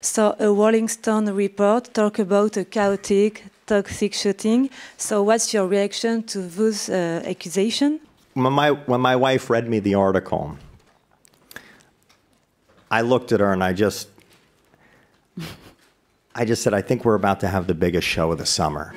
So a Rolling Stone report talk about a chaotic, toxic shooting. So what's your reaction to those uh, accusations? When my, when my wife read me the article, I looked at her and I just, I just said, I think we're about to have the biggest show of the summer.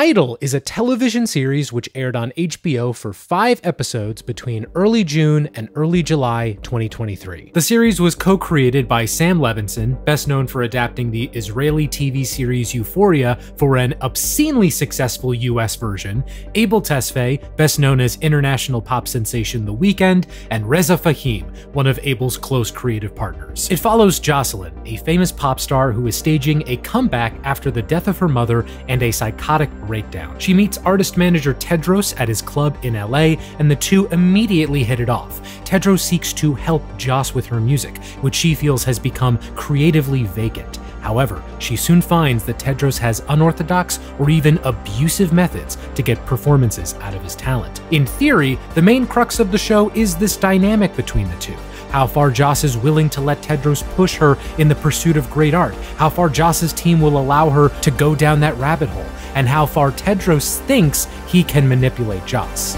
Idol is a television series which aired on HBO for five episodes between early June and early July 2023. The series was co-created by Sam Levinson, best known for adapting the Israeli TV series Euphoria for an obscenely successful US version, Abel Tesfaye, best known as international pop sensation The Weeknd, and Reza Fahim, one of Abel's close creative partners. It follows Jocelyn, a famous pop star who is staging a comeback after the death of her mother and a psychotic breakdown. She meets artist manager Tedros at his club in LA, and the two immediately hit it off. Tedros seeks to help Joss with her music, which she feels has become creatively vacant. However, she soon finds that Tedros has unorthodox or even abusive methods to get performances out of his talent. In theory, the main crux of the show is this dynamic between the two how far Joss is willing to let Tedros push her in the pursuit of great art, how far Joss's team will allow her to go down that rabbit hole, and how far Tedros thinks he can manipulate Joss.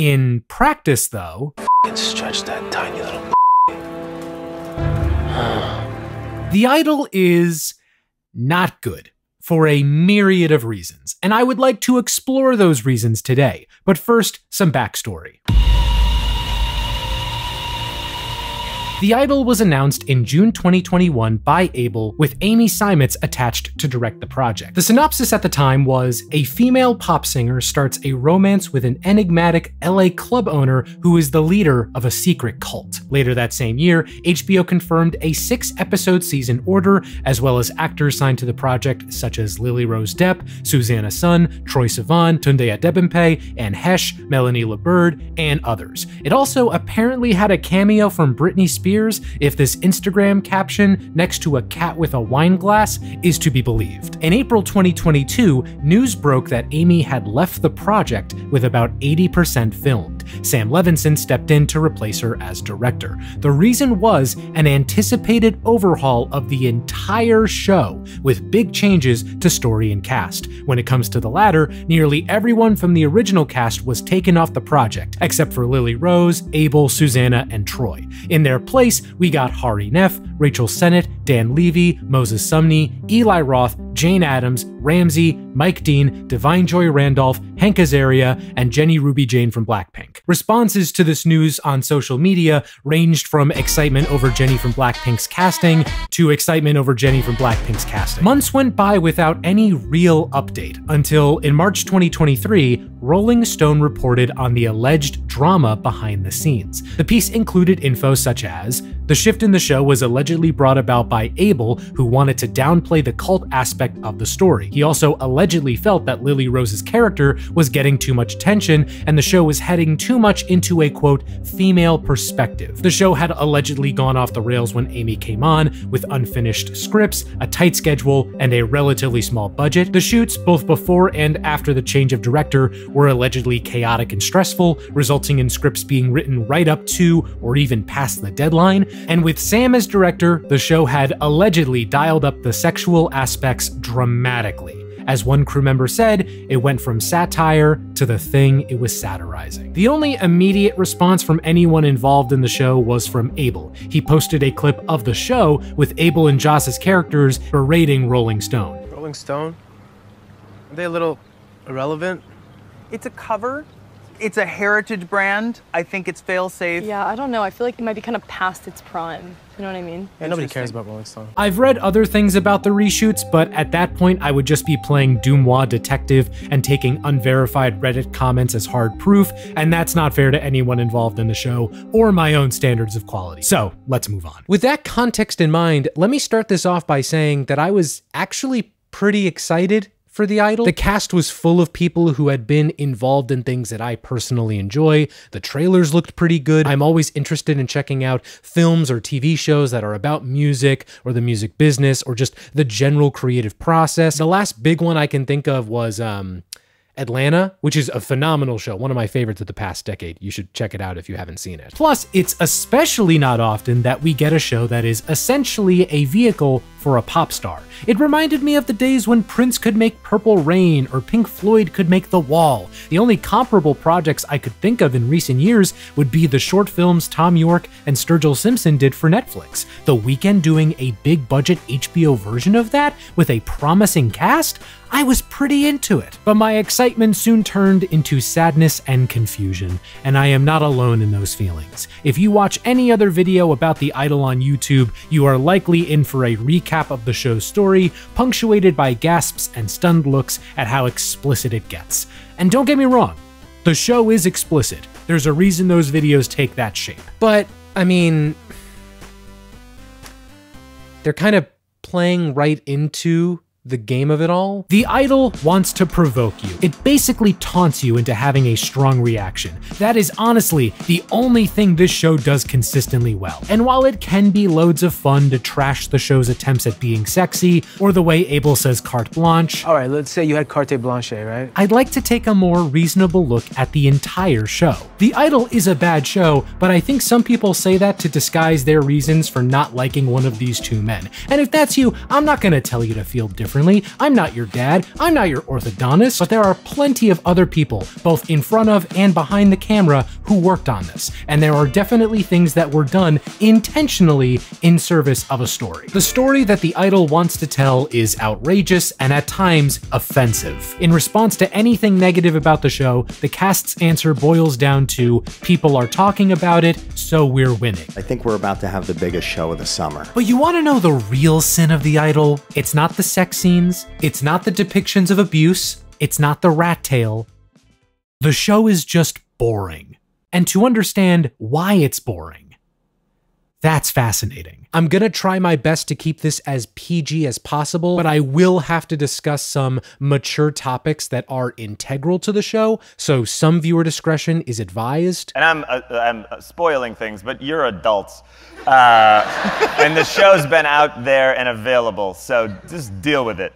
In practice, though, stretch that tiny little. The Idol is not good for a myriad of reasons, and I would like to explore those reasons today. But first, some backstory. The Idol was announced in June 2021 by Abel, with Amy Seimetz attached to direct the project. The synopsis at the time was a female pop singer starts a romance with an enigmatic LA club owner who is the leader of a secret cult. Later that same year, HBO confirmed a six episode season order, as well as actors signed to the project such as Lily Rose Depp, Suzanna Son, Troye Sivan, Tunde Adebimpe, Anne Heche, Melanie LaBerge, and others. It also apparently had a cameo from Britney Spears Spears if this Instagram caption next to a cat with a wine glass is to be believed. In April 2022, news broke that Amy had left the project with about 80% filmed. Sam Levinson stepped in to replace her as director. The reason was an anticipated overhaul of the entire show, with big changes to story and cast. When it comes to the latter, nearly everyone from the original cast was taken off the project, except for Lily Rose, Abel, Suzanna, and Troye. In their place, place, we got Hari Nef, Rachel Sennett, Dan Levy, Moses Sumney, Eli Roth, Jane Adams, Ramsey, Mike Dean, Da'Vine Joy Randolph, Hank Azaria, and Jennie Ruby Jane from Blackpink. Responses to this news on social media ranged from excitement over Jennie from Blackpink's casting to excitement over Jennie from Blackpink's casting. Months went by without any real update until in March 2023, Rolling Stone reported on the alleged drama behind the scenes. The piece included info such as as the shift in the show was allegedly brought about by Abel, who wanted to downplay the cult aspect of the story. He also allegedly felt that Lily Rose's character was getting too much attention, and the show was heading too much into a quote, female perspective. The show had allegedly gone off the rails when Amy came on, with unfinished scripts, a tight schedule, and a relatively small budget. The shoots, both before and after the change of director, were allegedly chaotic and stressful, resulting in scripts being written right up to or even past the deadline. And with Sam as director, the show had allegedly dialed up the sexual aspects dramatically. As one crew member said, it went from satire to the thing it was satirizing. The only immediate response from anyone involved in the show was from Abel. He posted a clip of the show with Abel and Joss's characters berating Rolling Stone. Rolling Stone? Are they a little irrelevant? It's a cover It's a heritage brand. I think it's fail safe. Yeah, I don't know. I feel like it might be kind of past its prime. You know what I mean? Yeah, nobody cares about Rolling Stone. I've read other things about the reshoots, but at that point, I would just be playing Dumois Detective and taking unverified Reddit comments as hard proof, and that's not fair to anyone involved in the show or my own standards of quality. So let's move on. With that context in mind, let me start this off by saying that I was actually pretty excited for The Idol. The cast was full of people who had been involved in things that I personally enjoy. The trailers looked pretty good. I'm always interested in checking out films or TV shows that are about music or the music business or just the general creative process. The last big one I can think of was um Atlanta, which is a phenomenal show, one of my favorites of the past decade. You should check it out if you haven't seen it. Plus, it's especially not often that we get a show that is essentially a vehicle for a pop star. It reminded me of the days when Prince could make Purple Rain or Pink Floyd could make The Wall. The only comparable projects I could think of in recent years would be the short films Thom Yorke and Sturgill Simpson did for Netflix. The Weeknd doing a big budget HBO version of that with a promising cast? I was pretty into it. But my excitement soon turned into sadness and confusion, and I am not alone in those feelings. If you watch any other video about the idol on YouTube, you are likely in for a recap of the show's story, punctuated by gasps and stunned looks at how explicit it gets. And don't get me wrong, the show is explicit. There's a reason those videos take that shape. But, I mean, they're kind of playing right into the game of it all? The idol wants to provoke you. It basically taunts you into having a strong reaction. That is honestly the only thing this show does consistently well. And while it can be loads of fun to trash the show's attempts at being sexy, or the way Abel says carte blanche, All right, let's say you had carte blanche, right? I'd like to take a more reasonable look at the entire show. The Idol is a bad show, but I think some people say that to disguise their reasons for not liking one of these two men. And if that's you, I'm not gonna tell you to feel differently. I'm not your dad, I'm not your orthodontist, but there are plenty of other people, both in front of and behind the camera, who worked on this. And there are definitely things that were done intentionally in service of a story. The story that the Idol wants to tell is outrageous and at times offensive. In response to anything negative about the show, the cast's answer boils down to people are talking about it, so we're winning. I think we're about to have the biggest show of the summer. But you want to know the real sin of the idol? It's not the sex scenes, it's not the depictions of abuse, it's not the rat tail. The show is just boring. And to understand why it's boring, that's fascinating. I'm gonna try my best to keep this as PG as possible, but I will have to discuss some mature topics that are integral to the show, so some viewer discretion is advised. and I'm uh, I'm spoiling things, but you're adults, uh, and the show's been out there and available, so just deal with it.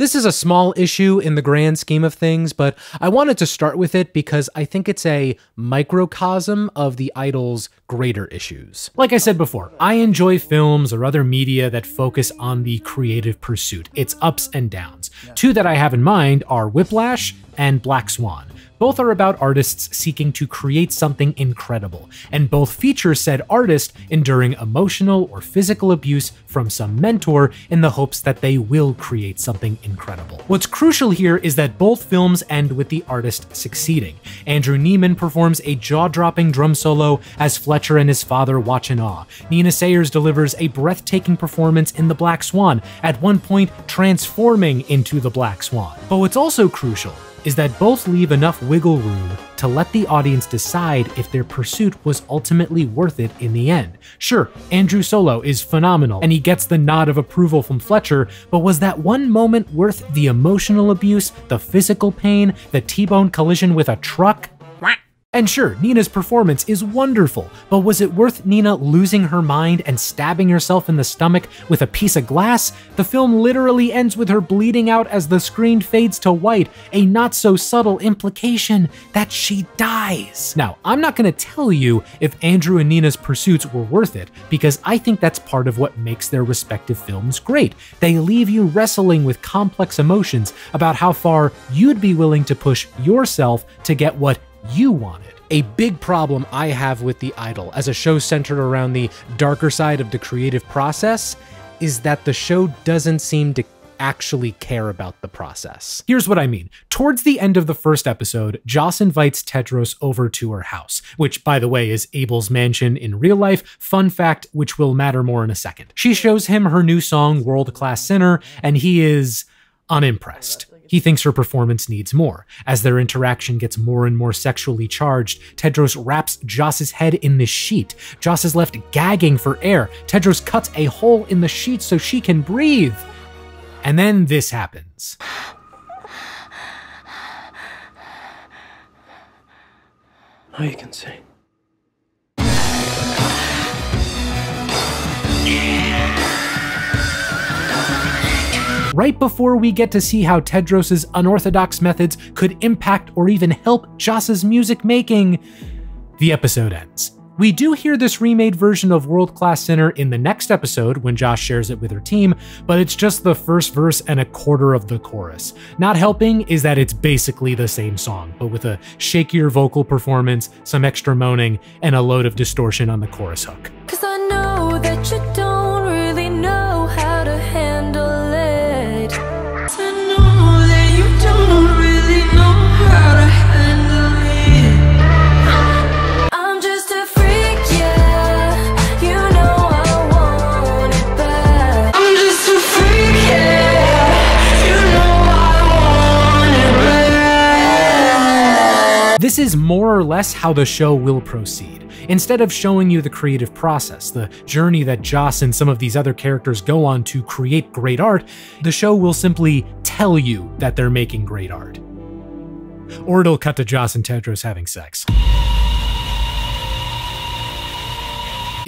This is a small issue in the grand scheme of things, but I wanted to start with it because I think it's a microcosm of the idol's greater issues. Like I said before, I enjoy films or other media that focus on the creative pursuit, its ups and downs. Two that I have in mind are Whiplash and Black Swan. Both are about artists seeking to create something incredible, and both feature said artist enduring emotional or physical abuse from some mentor in the hopes that they will create something incredible. What's crucial here is that both films end with the artist succeeding. Andrew Neiman performs a jaw-dropping drum solo as Fletcher and his father watch in awe. Nina Sayers delivers a breathtaking performance in The Black Swan, at one point transforming into the Black Swan. But what's also crucial is that both leave enough wiggle room to let the audience decide if their pursuit was ultimately worth it in the end. Sure, Andrew Solo is phenomenal and he gets the nod of approval from Fletcher, but was that one moment worth the emotional abuse, the physical pain, the T-bone collision with a truck? And sure, Nina's performance is wonderful, but was it worth Nina losing her mind and stabbing herself in the stomach with a piece of glass? The film literally ends with her bleeding out as the screen fades to white, a not so subtle implication that she dies. Now, I'm not gonna tell you if Andrew and Nina's pursuits were worth it, because I think that's part of what makes their respective films great. They leave you wrestling with complex emotions about how far you'd be willing to push yourself to get what you wanted. A big problem I have with The Idol as a show centered around the darker side of the creative process is that the show doesn't seem to actually care about the process. Here's what I mean. Towards the end of the first episode, Joss invites Tedros over to her house, which, by the way, is Abel's mansion in real life. Fun fact, which will matter more in a second. She shows him her new song, World Class Sinner, and he is unimpressed. He thinks her performance needs more. As their interaction gets more and more sexually charged, Tedros wraps Joss's head in the sheet. Joss is left gagging for air. Tedros cuts a hole in the sheet so she can breathe. And then this happens. Now you can sing. Right before we get to see how Tedros' unorthodox methods could impact or even help Joss's music making, the episode ends. We do hear this remade version of World Class Sinner in the next episode when Joss shares it with her team, but it's just the first verse and a quarter of the chorus. Not helping is that it's basically the same song, but with a shakier vocal performance, some extra moaning, and a load of distortion on the chorus hook. This is more or less how the show will proceed. Instead of showing you the creative process, the journey that Joss and some of these other characters go on to create great art, the show will simply tell you that they're making great art. Or it'll cut to Joss and Tedros having sex.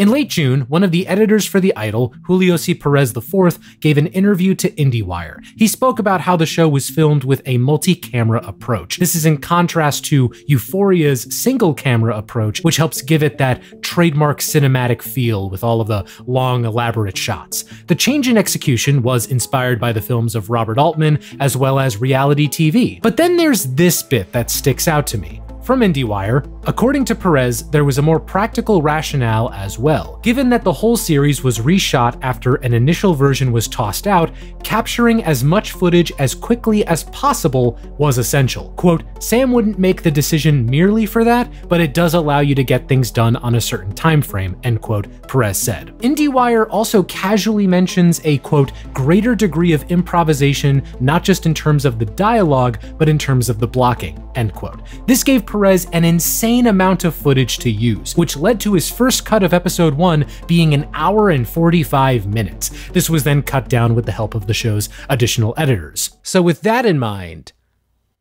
In late June, one of the editors for The Idol, Julio C. Perez IV, gave an interview to IndieWire. He spoke about how the show was filmed with a multi camera approach. This is in contrast to Euphoria's single camera approach, which helps give it that trademark cinematic feel with all of the long, elaborate shots. The change in execution was inspired by the films of Robert Altman as well as reality TV. But then there's this bit that sticks out to me. From IndieWire, according to Perez, there was a more practical rationale as well. Given that the whole series was reshot after an initial version was tossed out, capturing as much footage as quickly as possible was essential. Quote, Sam wouldn't make the decision merely for that, but it does allow you to get things done on a certain time frame, end quote, Perez said. IndieWire also casually mentions a quote, greater degree of improvisation, not just in terms of the dialogue, but in terms of the blocking, end quote. This gave Perez an insane amount of footage to use, which led to his first cut of episode 1 being an hour and 45 minutes. This was then cut down with the help of the show's additional editors. So, with that in mind,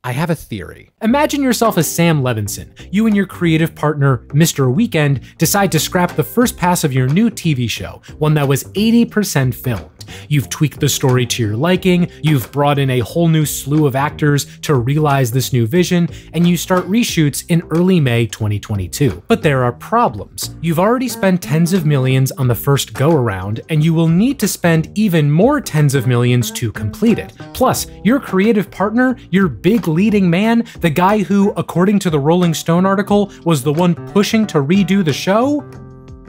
I have a theory. Imagine yourself as Sam Levinson. You and your creative partner, Mr. Weeknd, decide to scrap the first pass of your new TV show, one that was 80% filmed. You've tweaked the story to your liking, you've brought in a whole new slew of actors to realize this new vision, and you start reshoots in early May 2022. But there are problems. You've already spent tens of millions on the first go around, and you will need to spend even more tens of millions to complete it. Plus, your creative partner, your big leading man, the guy who, according to the Rolling Stone article, was the one pushing to redo the show,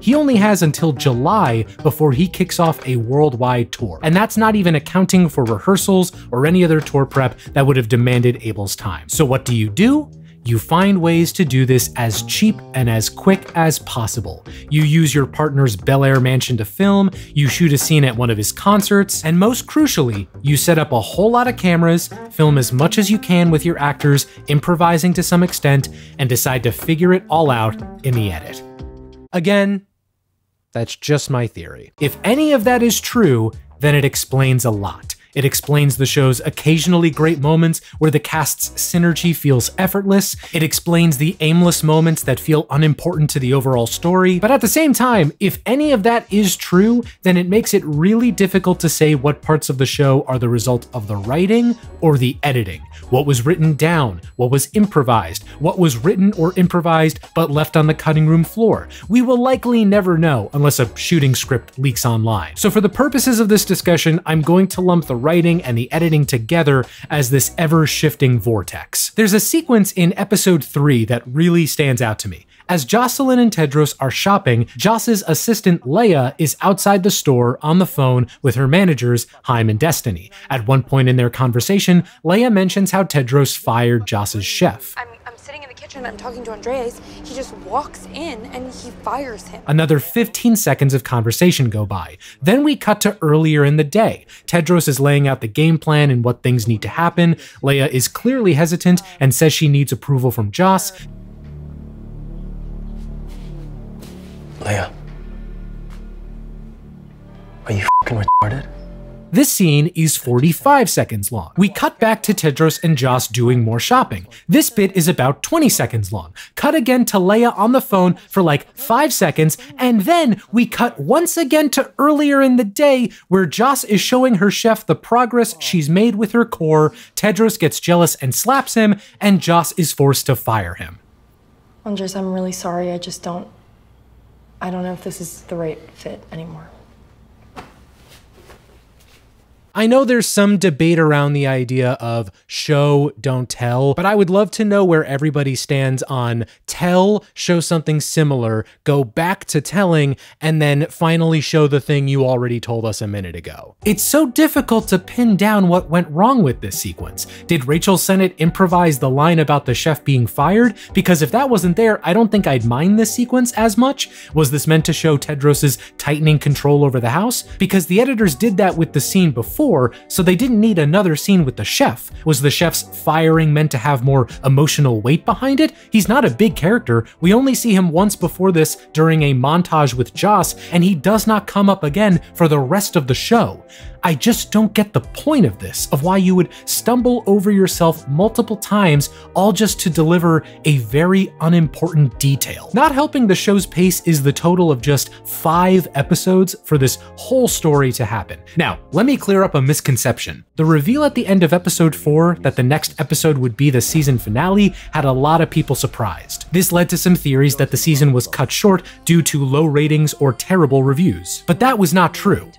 he only has until July before he kicks off a worldwide tour. And that's not even accounting for rehearsals or any other tour prep that would have demanded Abel's time. So what do you do? You find ways to do this as cheap and as quick as possible. You use your partner's Bel Air mansion to film, you shoot a scene at one of his concerts, and most crucially, you set up a whole lot of cameras, film as much as you can with your actors, improvising to some extent, and decide to figure it all out in the edit. Again, that's just my theory. If any of that is true, then it explains a lot. It explains the show's occasionally great moments where the cast's synergy feels effortless. It explains the aimless moments that feel unimportant to the overall story. But at the same time, if any of that is true, then it makes it really difficult to say what parts of the show are the result of the writing or the editing. What was written down? What was improvised? What was written or improvised but left on the cutting room floor? We will likely never know unless a shooting script leaks online. So for the purposes of this discussion, I'm going to lump the writing and the editing together as this ever shifting vortex. There's a sequence in episode 3 that really stands out to me. As Jocelyn and Tedros are shopping, Joss's assistant Leia is outside the store on the phone with her managers, Haim and Destiny. At one point in their conversation, Leia mentions how Tedros fired Joss's chef. I'm, I'm sitting in the kitchen, I'm talking to Andreas. He just walks in and he fires him. Another 15 seconds of conversation go by. Then we cut to earlier in the day. Tedros is laying out the game plan and what things need to happen. Leia is clearly hesitant and says she needs approval from Joss. Leia. Are you fucking retarded? This scene is 45 seconds long. We cut back to Tedros and Joss doing more shopping. This bit is about 20 seconds long. Cut again to Leia on the phone for like 5 seconds, and then we cut once again to earlier in the day where Joss is showing her chef the progress she's made with her core. Tedros gets jealous and slaps him, and Joss is forced to fire him. Andres, I'm really sorry. I just don't. I don't know if this is the right fit anymore. I know there's some debate around the idea of show, don't tell, but I would love to know where everybody stands on tell, show something similar, go back to telling, and then finally show the thing you already told us a minute ago. It's so difficult to pin down what went wrong with this sequence. Did Rachel Sennett improvise the line about the chef being fired? Because if that wasn't there, I don't think I'd mind this sequence as much. Was this meant to show Tedros's tightening control over the house? Because the editors did that with the scene before so they didn't need another scene with the chef. Was the chef's firing meant to have more emotional weight behind it? He's not a big character. We only see him once before this during a montage with Joss, and he does not come up again for the rest of the show. I just don't get the point of this, of why you would stumble over yourself multiple times, all just to deliver a very unimportant detail. Not helping the show's pace is the total of just five episodes for this whole story to happen. Now, let me clear up a misconception. The reveal at the end of episode 4 that the next episode would be the season finale had a lot of people surprised. This led to some theories that the season was cut short due to low ratings or terrible reviews. But that was not true.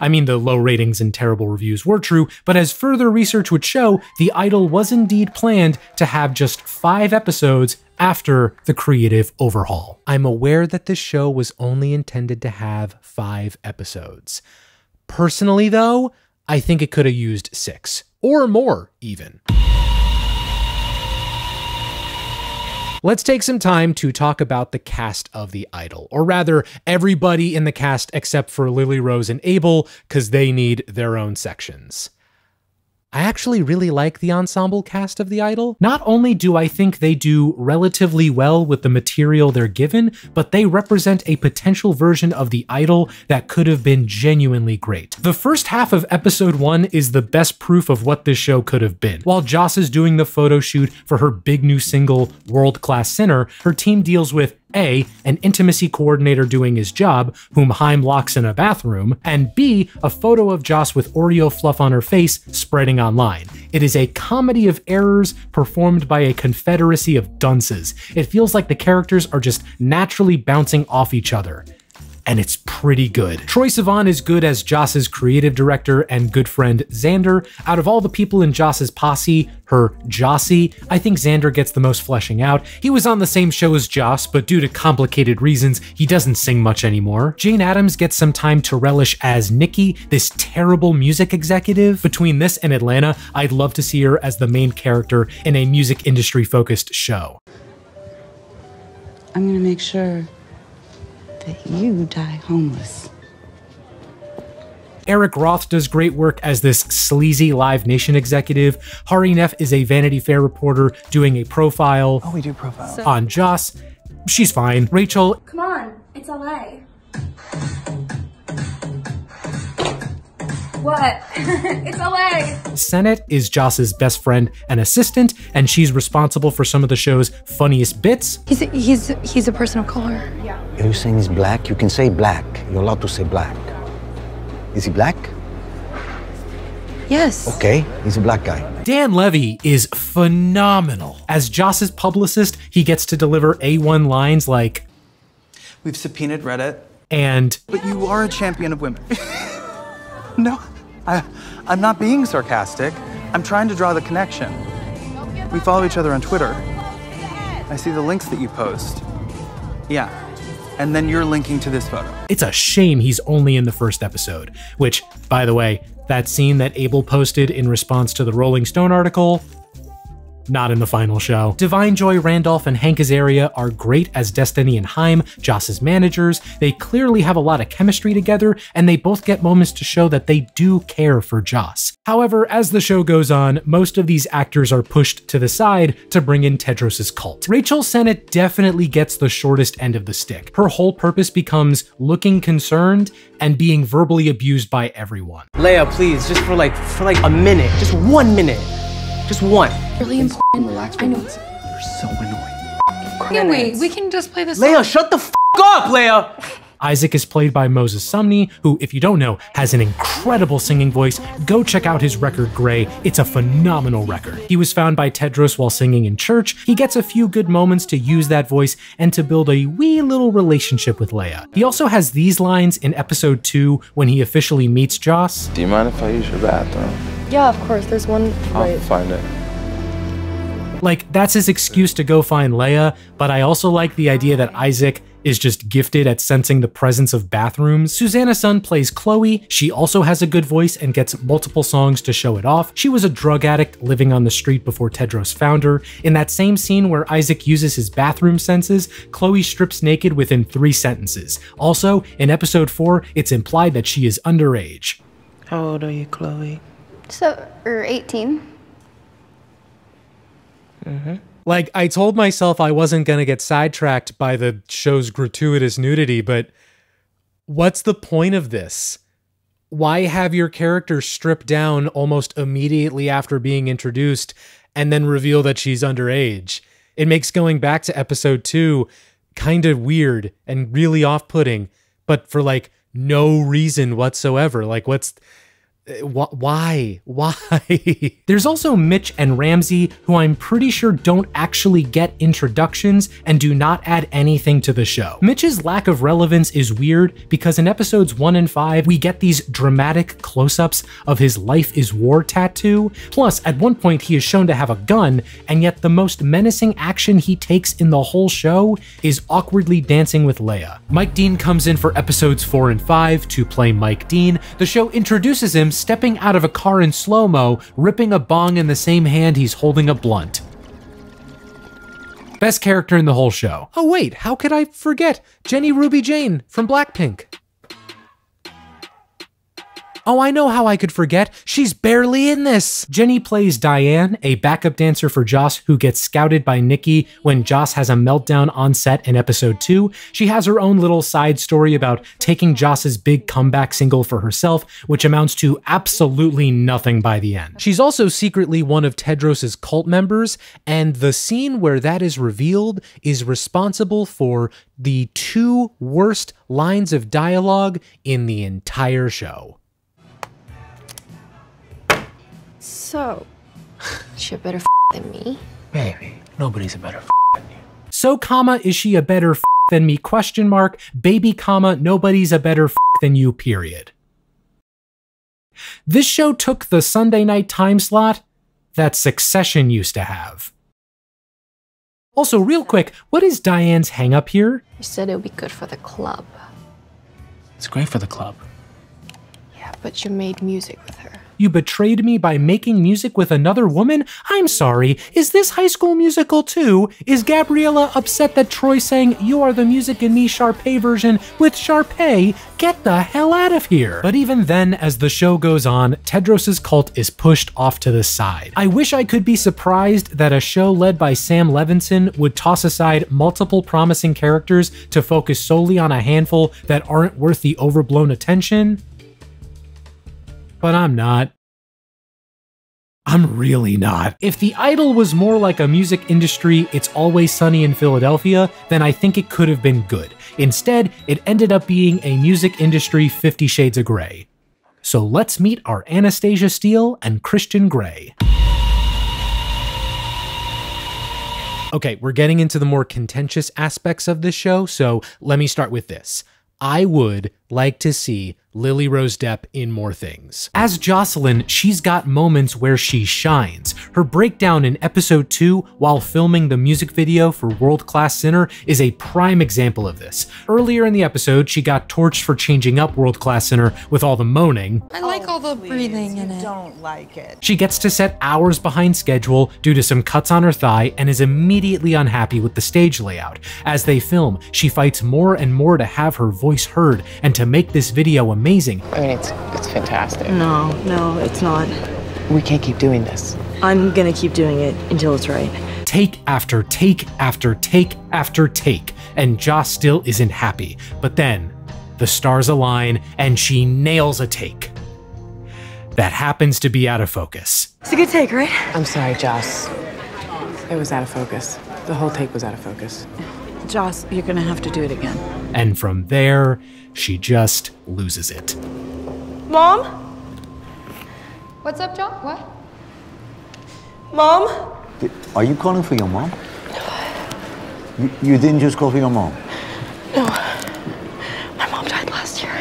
I mean, the low ratings and terrible reviews were true, but as further research would show, The Idol was indeed planned to have just five episodes after the creative overhaul. I'm aware that this show was only intended to have five episodes. Personally, though, I think it could have used six, or more, even. Let's take some time to talk about the cast of The Idol, or rather, everybody in the cast except for Lily Rose and Abel, because they need their own sections. I actually really like the ensemble cast of The Idol. Not only do I think they do relatively well with the material they're given, but they represent a potential version of The Idol that could have been genuinely great. The first half of episode 1 is the best proof of what this show could have been. While Joss is doing the photo shoot for her big new single, World Class Sinner, her team deals with a, an intimacy coordinator doing his job, whom Chaim locks in a bathroom, and B, a photo of Joss with Oreo fluff on her face spreading online. It is a comedy of errors performed by a confederacy of dunces. It feels like the characters are just naturally bouncing off each other and it's pretty good. Troye Sivan is good as Joss's creative director and good friend Xander. Out of all the people in Joss's posse, her Jossie, I think Xander gets the most fleshing out. He was on the same show as Joss, but due to complicated reasons, he doesn't sing much anymore. Jane Adams gets some time to relish as Nikki, this terrible music executive. Between this and Atlanta, I'd love to see her as the main character in a music industry focused show. I'm gonna make sure that you die homeless. Eli Roth does great work as this sleazy Live Nation executive. Hari Nef is a Vanity Fair reporter doing a profile Oh, we do profiles. on Joss. She's fine. Rachel Come on, it's LA. What? it's a leg. Sennett is Joss's best friend and assistant, and she's responsible for some of the show's funniest bits. He's a, he's he's a person of color. Yeah. Are you saying he's black? You can say black. You're allowed to say black. Is he black? Yes. Okay, he's a black guy. Dan Levy is phenomenal. As Joss's publicist, he gets to deliver A1 lines like, We've subpoenaed Reddit. and But you are a champion of women. no, I, I'm not being sarcastic. I'm trying to draw the connection. We follow each other on Twitter. I see the links that you post. Yeah. And then you're linking to this photo. It's a shame he's only in the first episode, which, by the way, that scene that Abel posted in response to the Rolling Stone article, not in the final show. Da'Vine Joy Randolph and Hank Azaria are great as Destiny and Haim, Joss's managers. They clearly have a lot of chemistry together, and they both get moments to show that they do care for Joss. However, as the show goes on, most of these actors are pushed to the side to bring in Tedros' cult. Rachel Sennett definitely gets the shortest end of the stick. Her whole purpose becomes looking concerned and being verbally abused by everyone. Leia, please, just for like for like a minute, just one minute, just one. Really important. Relax, I know. You're so annoying. Can wait, we can just play this. Leia, shut the f up, Leia. Isaac is played by Moses Sumney, who, if you don't know, has an incredible singing voice. Go check out his record Gray. It's a phenomenal record. He was found by Tedros while singing in church. He gets a few good moments to use that voice and to build a wee little relationship with Leia. He also has these lines in episode 2 when he officially meets Joss. Do you mind if I use your bathroom? Yeah, of course. There's one I'll right. find it. Like, that's his excuse to go find Leia, but I also like the idea that Isaac is just gifted at sensing the presence of bathrooms. Suzanna Son plays Chloe. She also has a good voice and gets multiple songs to show it off. She was a drug addict living on the street before Tedros found her. In that same scene where Isaac uses his bathroom senses, Chloe strips naked within three sentences. Also, in episode 4, it's implied that she is underage. How old are you, Chloe? So, or 18. Mm-hmm. Like, I told myself I wasn't going to get sidetracked by the show's gratuitous nudity, but what's the point of this? Why have your character stripped down almost immediately after being introduced and then reveal that she's underage? It makes going back to episode two kind of weird and really off putting, but for like no reason whatsoever. Like, what's. Wh- Why? Why? There's also Mitch and Ramsey, who I'm pretty sure don't actually get introductions and do not add anything to the show. Mitch's lack of relevance is weird because in episodes 1 and 5, we get these dramatic close ups of his Life is War tattoo. Plus, at one point, he is shown to have a gun, and yet the most menacing action he takes in the whole show is awkwardly dancing with Leia. Mike Dean comes in for episodes 4 and 5 to play Mike Dean. The show introduces him stepping out of a car in slow mo, ripping a bong in the same hand he's holding a blunt. Best character in the whole show. Oh, wait, how could I forget? Jennie Ruby Jane from Blackpink. Oh, I know how I could forget. She's barely in this. Jennie plays Diane, a backup dancer for Joss who gets scouted by Nikki when Joss has a meltdown on set in episode 2. She has her own little side story about taking Joss's big comeback single for herself, which amounts to absolutely nothing by the end. She's also secretly one of Tedros's cult members, and the scene where that is revealed is responsible for the two worst lines of dialogue in the entire show. So, she a better f- than me? Baby, nobody's a better f- than you. So, comma, is she a better f- than me? Question mark. Baby, comma, nobody's a better f- than you, period. This show took the Sunday night time slot that Succession used to have. Also, real quick, what is Diane's hang up here? You said it would be good for the club. It's great for the club. Yeah, but you made music with her. You betrayed me by making music with another woman? I'm sorry. Is this high school musical too? Is Gabriella upset that Troy sang You Are the Music in Me Sharpay version with Sharpay? Get the hell out of here. But even then, as the show goes on, Tedros's cult is pushed off to the side. I wish I could be surprised that a show led by Sam Levinson would toss aside multiple promising characters to focus solely on a handful that aren't worth the overblown attention but I'm not. I'm really not. If The Idol was more like a music industry, It's Always Sunny in Philadelphia, then I think it could have been good. Instead, it ended up being a music industry 50 Shades of Grey. So let's meet our Anastasia Steele and Christian Grey. Okay, we're getting into the more contentious aspects of this show, so let me start with this. I would like to see Lily Rose Depp in more things. As Jocelyn, she's got moments where she shines. Her breakdown in episode 2 while filming the music video for World Class Sinner is a prime example of this. Earlier in the episode, she got torched for changing up World Class Sinner with all the moaning. I like all the breathing in it. Don't like it. She gets to set hours behind schedule due to some cuts on her thigh and is immediately unhappy with the stage layout. As they film, she fights more and more to have her voice heard and to make this video amazing. I mean, it's it's fantastic. No, no, it's not. We can't keep doing this. I'm gonna keep doing it until it's right. Take after take after take after take, and Joss still isn't happy. But then, the stars align and she nails a take. That happens to be out of focus. It's a good take, right? I'm sorry, Joss. It was out of focus. The whole take was out of focus. Joss, you're gonna have to do it again. And from there, she just loses it. Mom? What's up, John? What? Mom? Are you calling for your mom? You, you didn't just call for your mom. No. My mom died last year.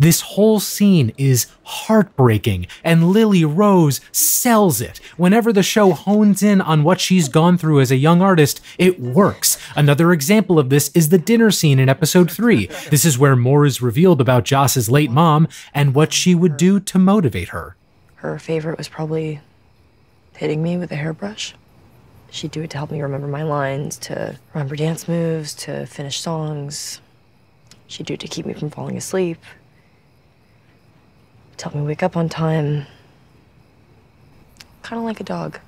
This whole scene is heartbreaking, and Lily Rose sells it. Whenever the show hones in on what she's gone through as a young artist, it works. Another example of this is the dinner scene in episode 3. This is where more is revealed about Joss's late mom and what she would do to motivate her. Her favorite was probably hitting me with a hairbrush. She'd do it to help me remember my lines, to remember dance moves, to finish songs. She'd do it to keep me from falling asleep. To help me wake up on time. Kind of like a dog.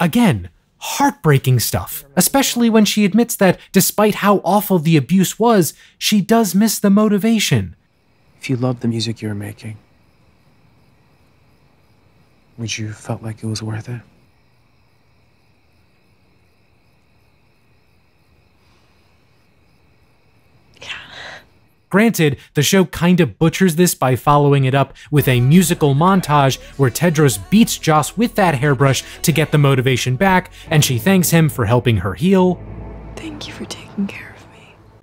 Again, heartbreaking stuff, especially when she admits that despite how awful the abuse was, she does miss the motivation. If you loved the music you were making, would you felt like it was worth it? Granted, the show kind of butchers this by following it up with a musical montage where Tedros beats Joss with that hairbrush to get the motivation back, and she thanks him for helping her heal. Thank you for taking care.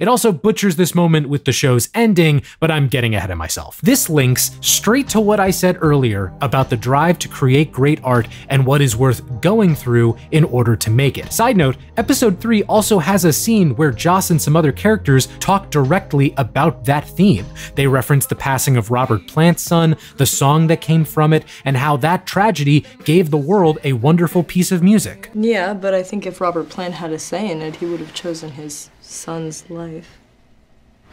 It also butchers this moment with the show's ending, but I'm getting ahead of myself. This links straight to what I said earlier about the drive to create great art and what is worth going through in order to make it. Side note, episode 3 also has a scene where Joss and some other characters talk directly about that theme. They reference the passing of Robert Plant's son, the song that came from it, and how that tragedy gave the world a wonderful piece of music. Yeah, but I think if Robert Plant had a say in it, he would have chosen his son's life.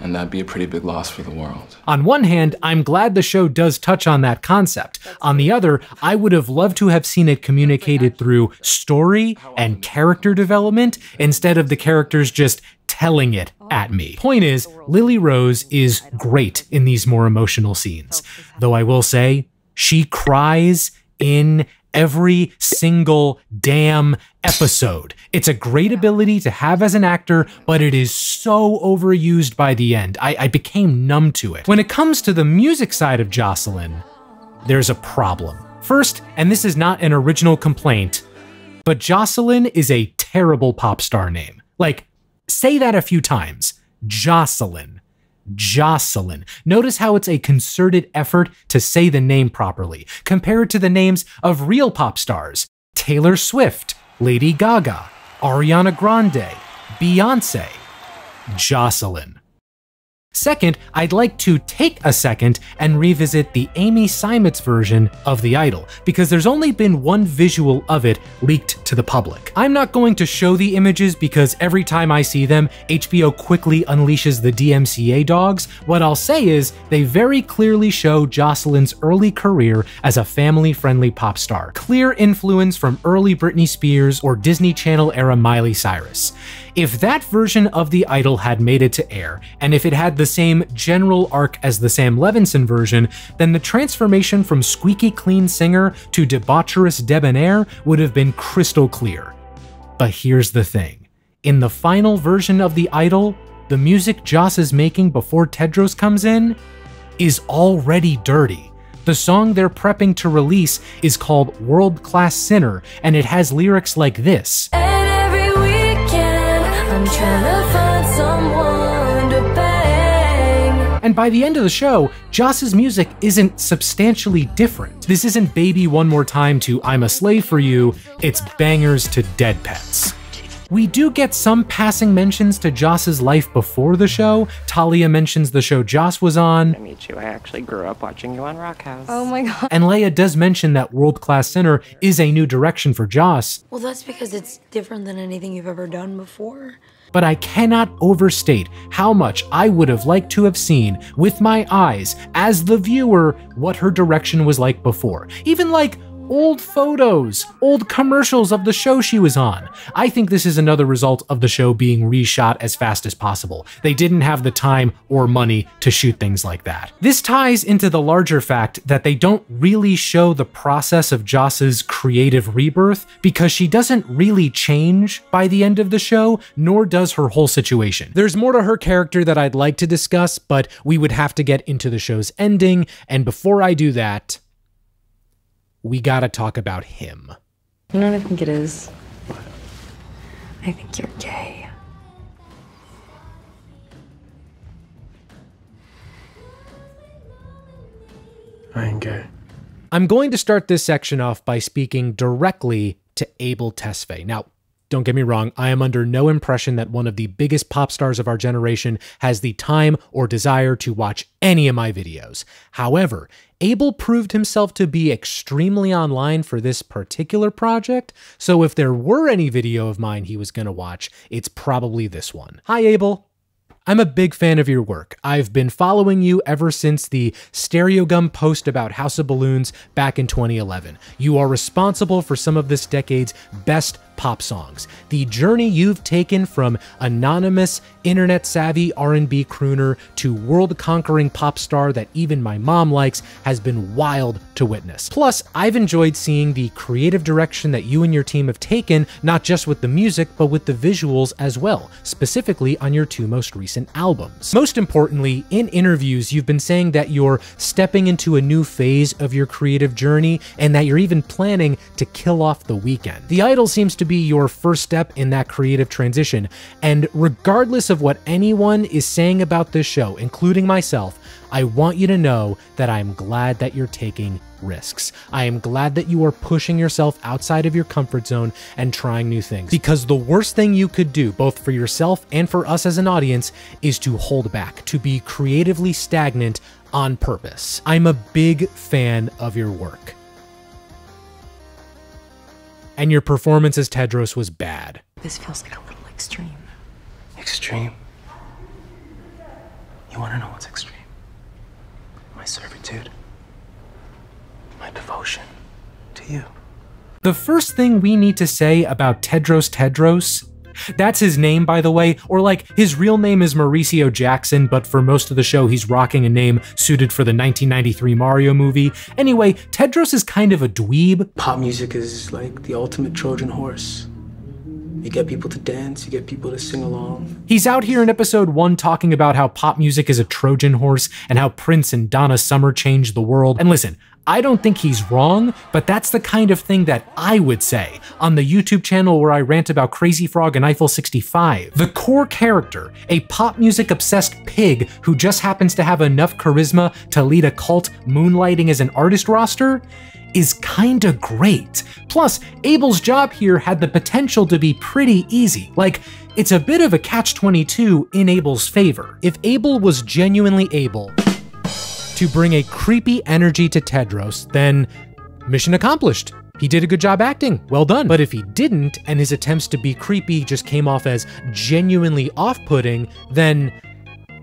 And that'd be a pretty big loss for the world. On one hand, I'm glad the show does touch on that concept. On the other, I would have loved to have seen it communicated through story and character development instead of the characters just telling it at me. Point is, Lily Rose is great in these more emotional scenes. Though I will say, she cries in every single damn episode. It's a great ability to have as an actor, but it is so overused by the end. I, I became numb to it. When it comes to the music side of Jocelyn, there's a problem. First, and this is not an original complaint, but Jocelyn is a terrible pop star name. Like, say that a few times. Jocelyn. Jocelyn. Notice how it's a concerted effort to say the name properly, compared to the names of real pop stars Taylor Swift, Lady Gaga, Ariana Grande, Beyonce. Jocelyn. Second, I'd like to take a second and revisit the Amy Seimetz version of The Idol, because there's only been one visual of it leaked to the public. I'm not going to show the images because every time I see them, HBO quickly unleashes the DMCA dogs. What I'll say is, they very clearly show Jocelyn's early career as a family friendly pop star. Clear influence from early Britney Spears or Disney Channel era Miley Cyrus. If that version of The Idol had made it to air, and if it had the same general arc as the Sam Levinson version, then the transformation from squeaky clean singer to debaucherous debonair would have been crystal clear. But here's the thing. In the final version of The Idol, the music Joss is making before Tedros comes in is already dirty. The song they're prepping to release is called World Class Sinner, and it has lyrics like this. I'm trying to find someone to bang. And by the end of the show, Joss's music isn't substantially different. This isn't Baby One More Time to I'm a Slave for You, it's bangers to Dead Pets. We do get some passing mentions to Joss's life before the show. Talia mentions the show Joss was on. I meet you. I actually grew up watching you on Rock House. Oh my god. And Leia does mention that World Class Sinner is a new direction for Joss, Well, that's because it's different than anything you've ever done before. but I cannot overstate how much I would have liked to have seen with my eyes as the viewer what her direction was like before. Even like old photos, old commercials of the show she was on. I think this is another result of the show being reshot as fast as possible. They didn't have the time or money to shoot things like that. This ties into the larger fact that they don't really show the process of Joss's creative rebirth because she doesn't really change by the end of the show, nor does her whole situation. There's more to her character that I'd like to discuss, but we would have to get into the show's ending, and before I do that, we gotta talk about him. You know what I think it is? I think you're gay. I ain't gay. I'm going to start this section off by speaking directly to Abel Tesfaye. Now, don't get me wrong, I am under no impression that one of the biggest pop stars of our generation has the time or desire to watch any of my videos. However, Abel proved himself to be extremely online for this particular project, so if there were any video of mine he was going to watch, it's probably this one. Hi, Abel. I'm a big fan of your work. I've been following you ever since the Stereogum post about House of Balloons back in 2011. You are responsible for some of this decade's best pop songs. The journey you've taken from anonymous, internet-savvy R&B crooner to world-conquering pop star that even my mom likes has been wild to witness. Plus, I've enjoyed seeing the creative direction that you and your team have taken, not just with the music, but with the visuals as well, specifically on your two most recent albums. Most importantly, in interviews, you've been saying that you're stepping into a new phase of your creative journey and that you're even planning to kill off the Weeknd. The Idol seems to be your first step in that creative transition, and regardless of what anyone is saying about this show, including myself, I want you to know that I'm glad that you're taking risks. I am glad that you are pushing yourself outside of your comfort zone and trying new things. Because the worst thing you could do, both for yourself and for us as an audience, is to hold back, to be creatively stagnant on purpose. I'm a big fan of your work. And your performance as Tedros was bad. This feels like a little extreme. Extreme? You want to know what's extreme? My servitude. My devotion to you. The first thing we need to say about Tedros Tedros that's his name, by the way, or like his real name is Mauricio Jackson, but for most of the show he's rocking a name suited for the 1993 Mario movie. Anyway, Tedros is kind of a dweeb. Pop music is like the ultimate Trojan horse. You get people to dance, you get people to sing along. He's out here in episode 1 talking about how pop music is a Trojan horse and how Prince and Donna Summer changed the world. And listen, I don't think he's wrong, but that's the kind of thing that I would say on the YouTube channel where I rant about Crazy Frog and Eiffel 65. The core character, a pop music obsessed pig who just happens to have enough charisma to lead a cult moonlighting as an artist roster, is kinda great. Plus, Abel's job here had the potential to be pretty easy. Like, it's a bit of a catch 22 in Abel's favor. If Abel was genuinely able to bring a creepy energy to Tedros, then mission accomplished. He did a good job acting. Well done. But if he didn't, and his attempts to be creepy just came off as genuinely off putting, then,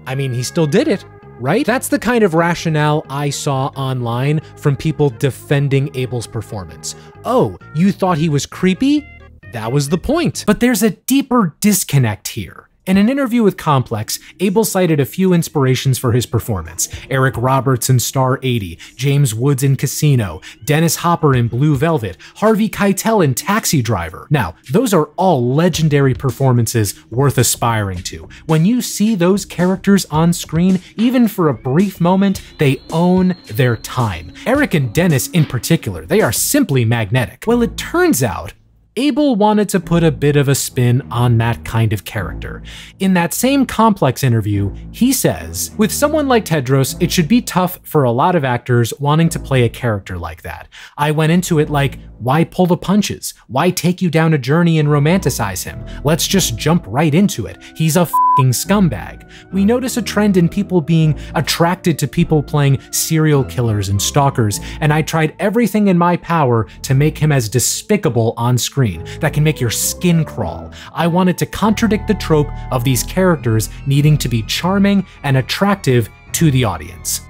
I mean, he still did it, right? That's the kind of rationale I saw online from people defending Abel's performance. Oh, you thought he was creepy? That was the point. But there's a deeper disconnect here. In an interview with Complex, Abel cited a few inspirations for his performance Eric Roberts in Star 80, James Woods in Casino, Dennis Hopper in Blue Velvet, Harvey Keitel in Taxi Driver. Now, those are all legendary performances worth aspiring to. When you see those characters on screen, even for a brief moment, they own their time. Eric and Dennis in particular, they are simply magnetic. Well, it turns out Abel wanted to put a bit of a spin on that kind of character. In that same complex interview, he says, With someone like Tedros, it should be tough for a lot of actors wanting to play a character like that. I went into it like, why pull the punches? Why take you down a journey and romanticize him? Let's just jump right into it. He's a scumbag. We notice a trend in people being attracted to people playing serial killers and stalkers, and I tried everything in my power to make him as despicable on screen that can make your skin crawl. I wanted to contradict the trope of these characters needing to be charming and attractive to the audience.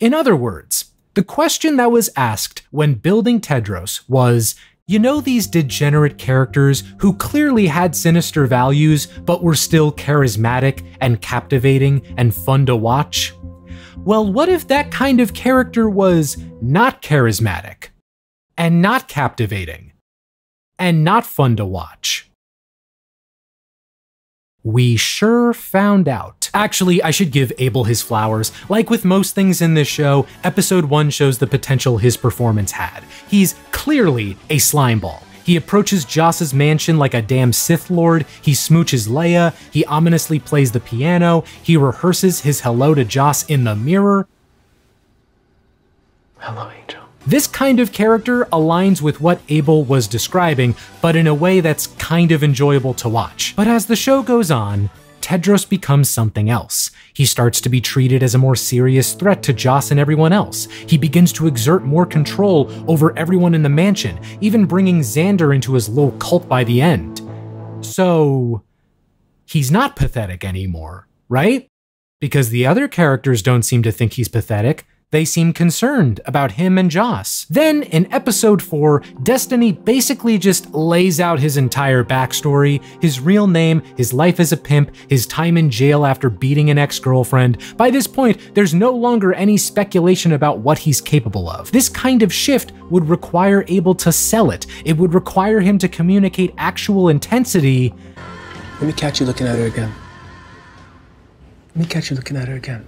In other words, the question that was asked when building Tedros was you know these degenerate characters who clearly had sinister values but were still charismatic and captivating and fun to watch? Well, what if that kind of character was not charismatic and not captivating and not fun to watch. We sure found out. Actually, I should give Abel his flowers. Like with most things in this show, episode 1 shows the potential his performance had. He's clearly a slimeball. He approaches Joss's mansion like a damn Sith Lord, he smooches Leia, he ominously plays the piano, he rehearses his hello to Joss in the mirror. Hello, Angel. This kind of character aligns with what Abel was describing, but in a way that's kind of enjoyable to watch. But as the show goes on, Tedros becomes something else. He starts to be treated as a more serious threat to Joss and everyone else. He begins to exert more control over everyone in the mansion, even bringing Xander into his little cult by the end. So, he's not pathetic anymore, right? Because the other characters don't seem to think he's pathetic. They seem concerned about him and Joss. Then, in episode 4, Destiny basically just lays out his entire backstory his real name, his life as a pimp, his time in jail after beating an ex girlfriend. By this point, there's no longer any speculation about what he's capable of. This kind of shift would require Abel to sell it, it would require him to communicate actual intensity. Let me catch you looking at her again. Let me catch you looking at her again.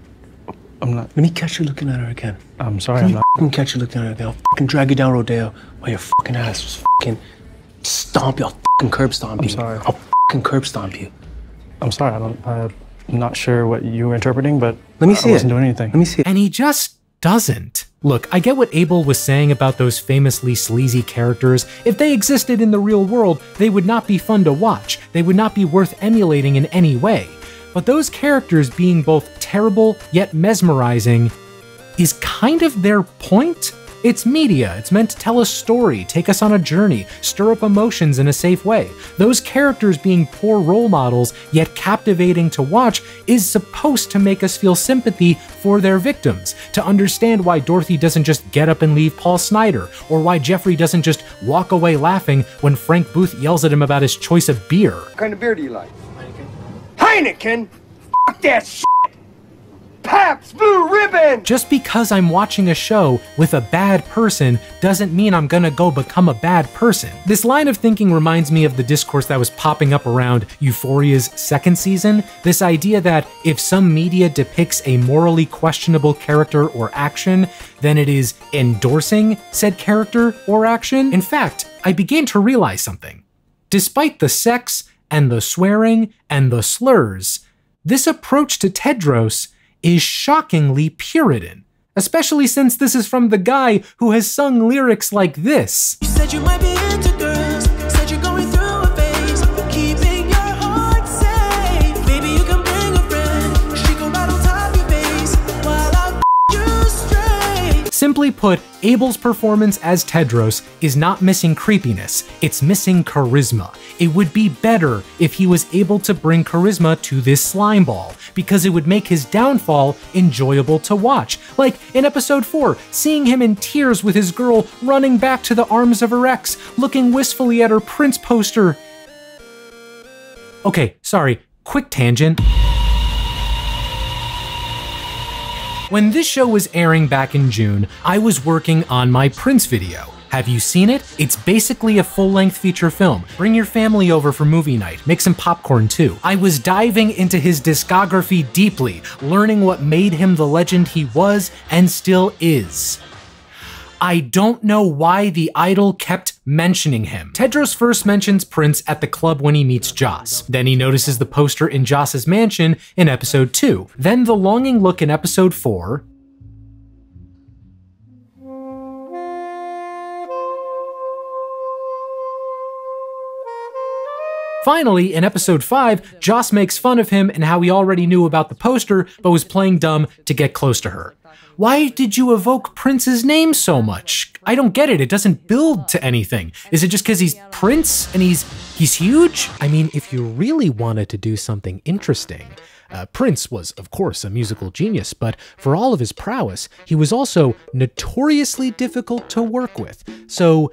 I'm not. Let me catch you looking at her again. I'm sorry, Let I'm me not. fucking catch you looking at her again. I'll fucking drag you down Rodeo while your fucking ass just fucking stomp you. I'll fucking curb stomp I'm you. sorry. I'll fucking curb stomp you. I'm sorry. I don't. I'm not sure what you were interpreting, but Let me see I wasn't it. doing anything. Let me see it. And he just doesn't. Look, I get what Abel was saying about those famously sleazy characters. If they existed in the real world, they would not be fun to watch. They would not be worth emulating in any way. But those characters being both terrible yet mesmerizing is kind of their point. It's media, it's meant to tell a story, take us on a journey, stir up emotions in a safe way. Those characters being poor role models, yet captivating to watch, is supposed to make us feel sympathy for their victims, to understand why Dorothy doesn't just get up and leave Paul Snider, or why Jeffrey doesn't just walk away laughing when Frank Booth yells at him about his choice of beer. What kind of beer do you like? Heineken. Fuck that shit. Pabst Blue Ribbon. Just because I'm watching a show with a bad person doesn't mean I'm gonna go become a bad person. This line of thinking reminds me of the discourse that was popping up around Euphoria's second season. This idea that if some media depicts a morally questionable character or action, then it is endorsing said character or action. In fact, I began to realize something. Despite the sex and the swearing and the slurs, this approach to Tedros is shockingly Puritan, especially since this is from the guy who has sung lyrics like this. You Simply put, Abel's performance as Tedros is not missing creepiness, it's missing charisma. It would be better if he was able to bring charisma to this slimeball, because it would make his downfall enjoyable to watch. Like in episode 4, seeing him in tears with his girl running back to the arms of her ex, looking wistfully at her Prince poster. Okay, sorry, quick tangent. When this show was airing back in June, I was working on my Prince video. Have you seen it? It's basically a full length feature film. Bring your family over for movie night, make some popcorn too. I was diving into his discography deeply, learning what made him the legend he was and still is. I don't know why the idol kept mentioning him. Tedros first mentions Prince at the club when he meets Joss. Then he notices the poster in Joss's mansion in episode 2. Then the longing look in episode 4. Finally, in episode 5, Joss makes fun of him and how he already knew about the poster but was playing dumb to get close to her. Why did you evoke Prince's name so much? I don't get it. It doesn't build to anything. Is it just because he's Prince and he's he's huge? I mean, if you really wanted to do something interesting, uh, Prince was, of course, a musical genius, but for all of his prowess, he was also notoriously difficult to work with. So,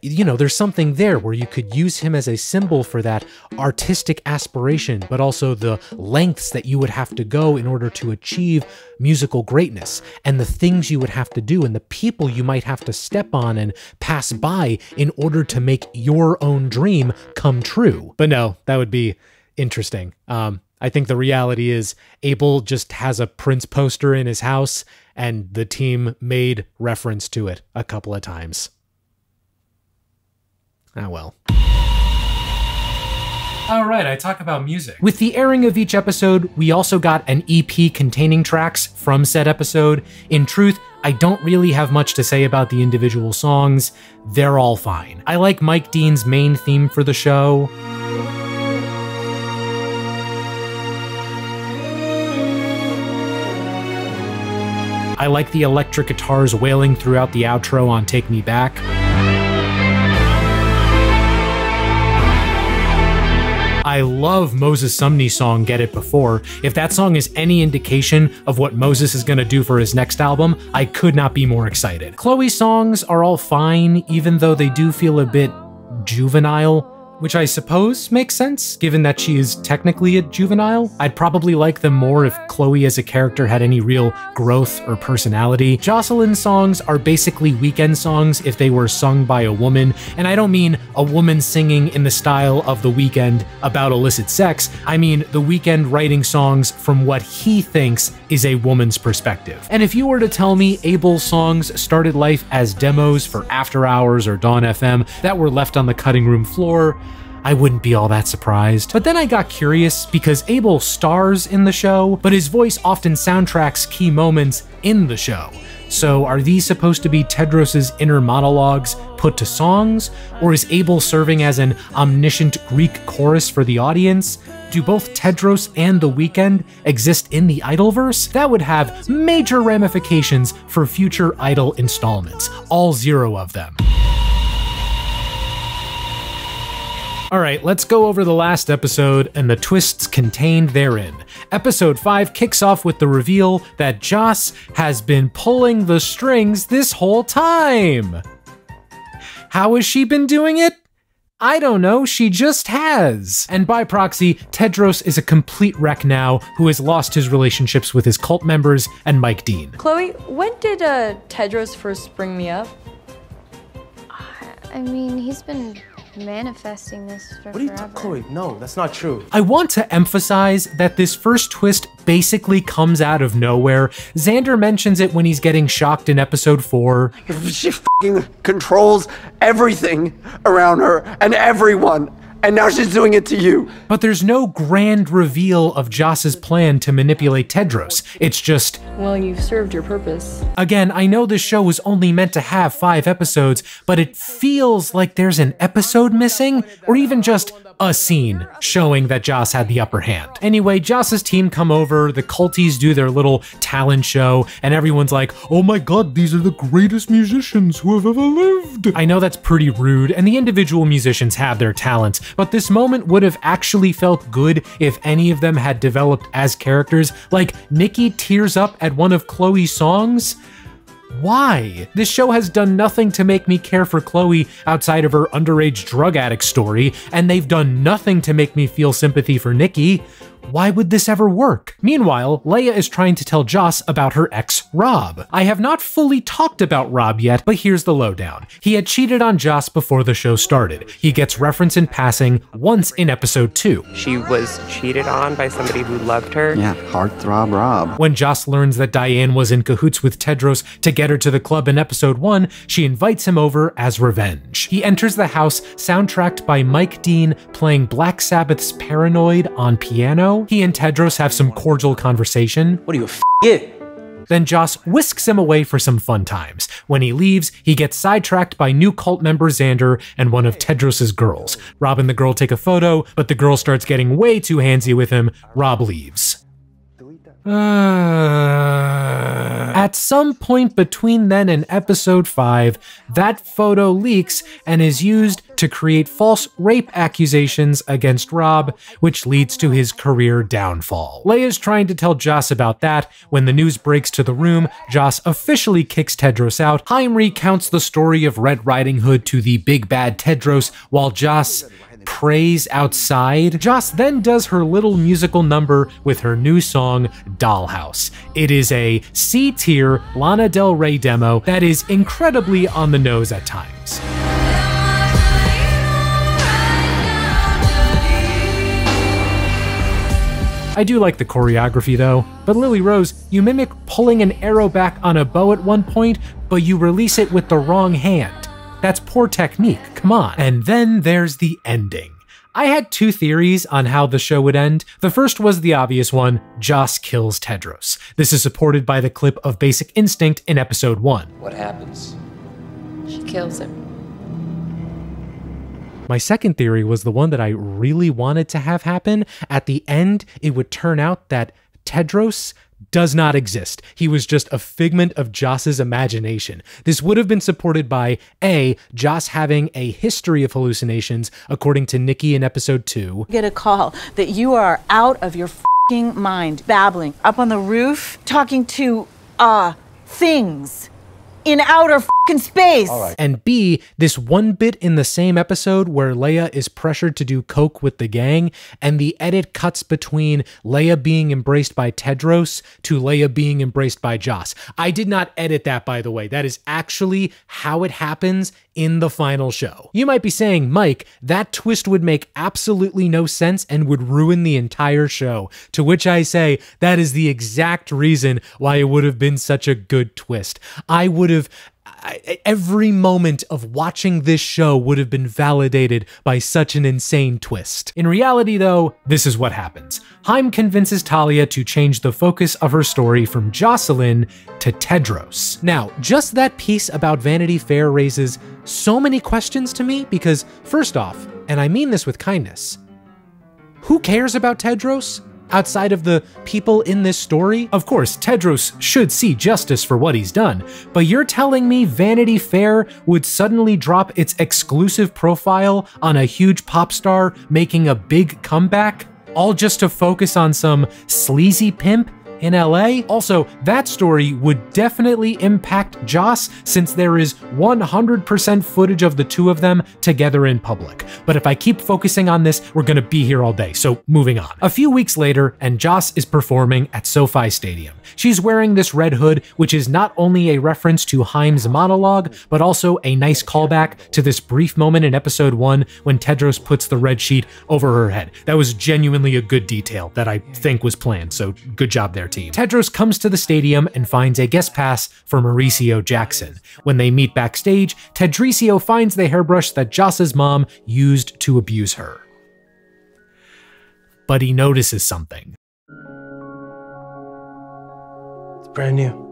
you know, there's something there where you could use him as a symbol for that artistic aspiration, but also the lengths that you would have to go in order to achieve musical greatness, and the things you would have to do, and the people you might have to step on and pass by in order to make your own dream come true. But no, that would be interesting. Um, I think the reality is Abel just has a Prince poster in his house, and the team made reference to it a couple of times. Ah, well. All right, I talk about music. With the airing of each episode, we also got an EP containing tracks from said episode. In truth, I don't really have much to say about the individual songs. They're all fine. I like Mike Dean's main theme for the show. I like the electric guitars wailing throughout the outro on Take Me Back. I love Moses Sumney's song Get It Before. If that song is any indication of what Moses is going to do for his next album, I could not be more excited. Chloe's songs are all fine, even though they do feel a bit juvenile. Which I suppose makes sense, given that she is technically a juvenile. I'd probably like them more if Chloe as a character had any real growth or personality. Jocelyn's songs are basically Weeknd songs if they were sung by a woman, and I don't mean a woman singing in the style of The Weeknd about illicit sex, I mean The Weeknd writing songs from what he thinks is a woman's perspective. And if you were to tell me Abel's songs started life as demos for After Hours or Dawn FM that were left on the cutting room floor, I wouldn't be all that surprised. But then I got curious because Abel stars in the show, but his voice often soundtracks key moments in the show. So are these supposed to be Tedros's inner monologues put to songs? Or is Abel serving as an omniscient Greek chorus for the audience? Do both Tedros and The Weeknd exist in the Idolverse? That would have major ramifications for future Idol installments, all zero of them. All right, let's go over the last episode and the twists contained therein. Episode 5 kicks off with the reveal that Joss has been pulling the strings this whole time. How has she been doing it? I don't know, she just has. And by proxy, Tedros is a complete wreck now who has lost his relationships with his cult members and Mike Dean. Chloe, when did uh, Tedros first bring me up? I mean, he's been manifesting this for What are you forever. talking? Chloe, no, that's not true. I want to emphasize that this first twist basically comes out of nowhere. Xander mentions it when he's getting shocked in episode 4. She fing controls everything around her and everyone. And now she's doing it to you. But there's no grand reveal of Joss's plan to manipulate Tedros. It's just, Well, you've served your purpose. again, I know this show was only meant to have five episodes, but it feels like there's an episode missing, or even just a scene showing that Joss had the upper hand. Anyway, Joss's team come over, the culties do their little talent show, and everyone's like, oh my god, these are the greatest musicians who have ever lived. I know that's pretty rude, and the individual musicians have their talents, but this moment would have actually felt good if any of them had developed as characters. Like, Nikki tears up at one of Chloe's songs. Why? This show has done nothing to make me care for Chloe outside of her underage drug addict story, and they've done nothing to make me feel sympathy for Nikki. Why would this ever work? Meanwhile, Leia is trying to tell Joss about her ex, Rob. I have not fully talked about Rob yet, but here's the lowdown. He had cheated on Joss before the show started. He gets reference in passing once in episode 2. She was cheated on by somebody who loved her. Yeah, heartthrob Rob. When Joss learns that Diane was in cahoots with Tedros to get get her to the club in episode 1, she invites him over as revenge. He enters the house soundtracked by Mike Dean playing Black Sabbath's Paranoid on piano. He and Tedros have some cordial conversation. What are you, a f- Then Joss whisks him away for some fun times. When he leaves, he gets sidetracked by new cult member Xander and one of Tedros's girls. Rob and the girl take a photo, but the girl starts getting way too handsy with him. Rob leaves. At some point between then and episode 5, that photo leaks and is used to create false rape accusations against Rob, which leads to his career downfall. Leia's trying to tell Joss about that. When the news breaks to the room, Joss officially kicks Tedros out. Chaim recounts the story of Red Riding Hood to the big bad Tedros, while Joss prays outside. Joss then does her little musical number with her new song, Dollhouse. It is a C tier Lana Del Rey demo that is incredibly on the nose at times. I do like the choreography though, but Lily Rose, you mimic pulling an arrow back on a bow at one point, but you release it with the wrong hand. That's poor technique, come on. And then there's the ending. I had two theories on how the show would end. The first was the obvious one Joss kills Tedros. This is supported by the clip of Basic Instinct in episode 1. What happens? She kills him. My second theory was the one that I really wanted to have happen. At the end, it would turn out that Tedros does not exist. He was just a figment of Joss's imagination. This would have been supported by A, Joss having a history of hallucinations, according to Nikki in episode 2. Get a call that you are out of your mind, babbling up on the roof, talking to, uh, things in outer fing space. And B, this one bit in the same episode where Leia is pressured to do coke with the gang, and the edit cuts between Leia being embraced by Tedros to Leia being embraced by Joss. I did not edit that, by the way. That is actually how it happens in the final show. You might be saying, Mike, that twist would make absolutely no sense and would ruin the entire show. To which I say, that is the exact reason why it would have been such a good twist. I would have I, every moment of watching this show would have been validated by such an insane twist. In reality, though, this is what happens. Chaim convinces Talia to change the focus of her story from Jocelyn to Tedros. Now, just that piece about Vanity Fair raises so many questions to me because, first off, and I mean this with kindness, who cares about Tedros? Outside of the people in this story? Of course, Tedros should see justice for what he's done, but you're telling me Vanity Fair would suddenly drop its exclusive profile on a huge pop star making a big comeback? All just to focus on some sleazy pimp in LA? Also, that story would definitely impact Joss since there is 100% footage of the two of them together in public. But if I keep focusing on this, we're gonna be here all day, so moving on. A few weeks later, and Joss is performing at SoFi Stadium. She's wearing this red hood, which is not only a reference to Chaim's monologue, but also a nice callback to this brief moment in episode 1 when Tedros puts the red sheet over her head. That was genuinely a good detail that I think was planned, so good job there, team. Tedros comes to the stadium and finds a guest pass for Mauricio Jackson. When they meet backstage, Tedricio finds the hairbrush that Joss's mom used to abuse her. But he notices something. It's brand new.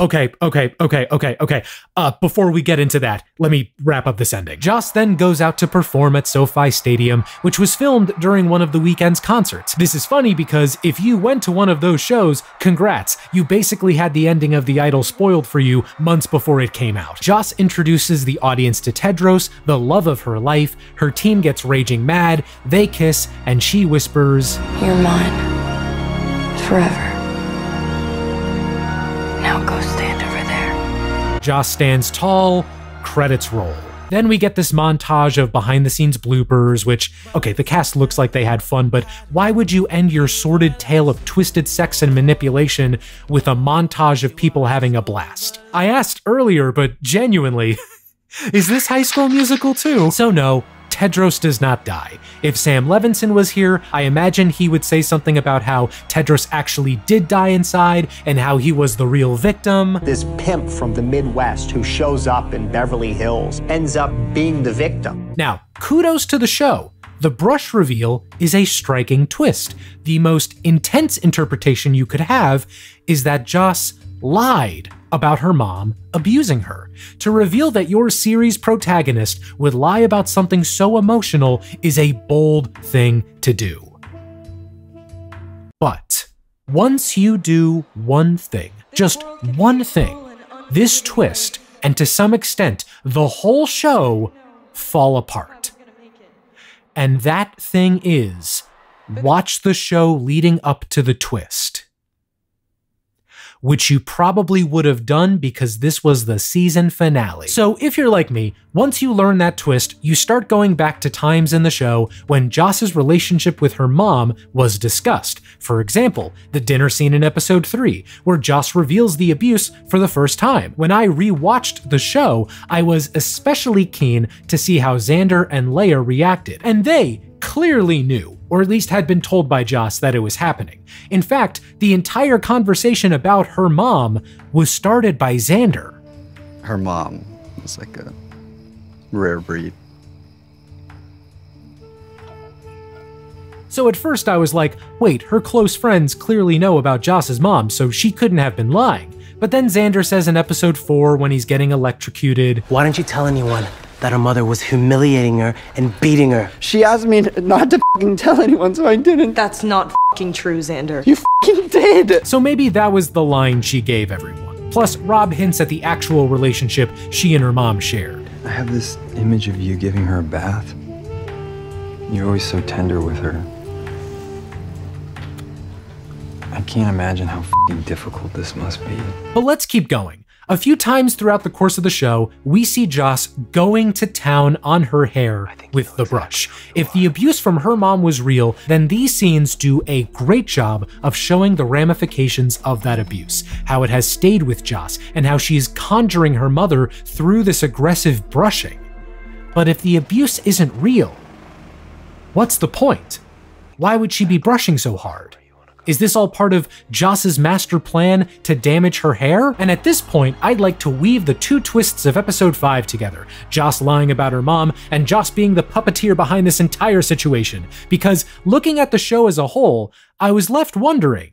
Okay, okay, okay, okay, okay. Uh, before we get into that, let me wrap up this ending. Joss then goes out to perform at SoFi Stadium, which was filmed during one of the Weeknd's concerts. This is funny because if you went to one of those shows, congrats, you basically had the ending of The Idol spoiled for you months before it came out. Joss introduces the audience to Tedros, the love of her life, her team gets raging mad, they kiss, and she whispers, You're mine. Forever. Now go stand over there. Joss stands tall, credits roll. Then we get this montage of behind the scenes bloopers, which, okay, the cast looks like they had fun, but why would you end your sordid tale of twisted sex and manipulation with a montage of people having a blast? I asked earlier, but genuinely, Is this high school musical too? So, no, Tedros does not die. If Sam Levinson was here, I imagine he would say something about how Tedros actually did die inside and how he was the real victim. This pimp from the Midwest who shows up in Beverly Hills ends up being the victim. Now, kudos to the show. The brush reveal is a striking twist. The most intense interpretation you could have is that Joss lied about her mom abusing her. To reveal that your series protagonist would lie about something so emotional is a bold thing to do. But once you do one thing, just one thing, this twist, and to some extent the whole show, fall apart. And that thing is watch the show leading up to the twist which you probably would have done because this was the season finale. So if you're like me, once you learn that twist, you start going back to times in the show when Joss's relationship with her mom was discussed. For example, the dinner scene in episode 3, where Joss reveals the abuse for the first time. When I rewatched the show, I was especially keen to see how Xander and Leia reacted, and they clearly knew, or at least had been told by Joss that it was happening. In fact, the entire conversation about her mom was started by Xander. Her mom was like a rare breed. So at first I was like, wait, her close friends clearly know about Joss's mom, so she couldn't have been lying. But then Xander says in episode 4 when he's getting electrocuted, Why didn't you tell anyone that her mother was humiliating her and beating her? She asked me not to fing tell anyone, so I didn't. That's not fing true, Xander. You fing did! So maybe that was the line she gave everyone. Plus, Rob hints at the actual relationship she and her mom shared. I have this image of you giving her a bath. You're always so tender with her. I can't imagine how fing difficult this must be. But let's keep going. A few times throughout the course of the show, we see Joss going to town on her hair with the brush. If the abuse from her mom was real, then these scenes do a great job of showing the ramifications of that abuse, how it has stayed with Joss, and how she is conjuring her mother through this aggressive brushing. But if the abuse isn't real, what's the point? Why would she be brushing so hard? Is this all part of Joss's master plan to damage her hair? And at this point, I'd like to weave the two twists of episode 5 together Joss lying about her mom, and Joss being the puppeteer behind this entire situation. Because looking at the show as a whole, I was left wondering